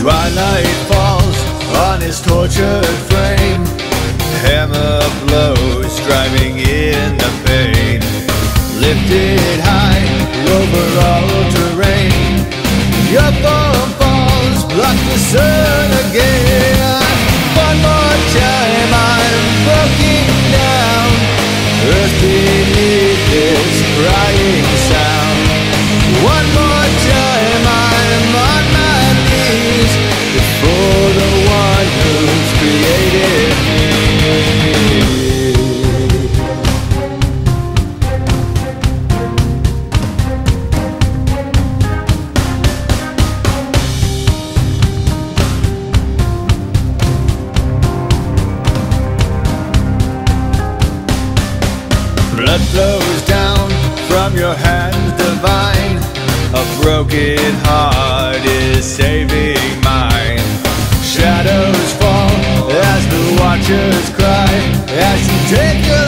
Twilight falls on his tortured frame. Hammer blows, driving in the pain. Lifted high over all terrain. Your form falls, block the sun again. One more time I'm broken down. Earth beneath is crying. blood flows down from your hands divine. A broken heart is saving mine. Shadows fall as the watchers cry as you take your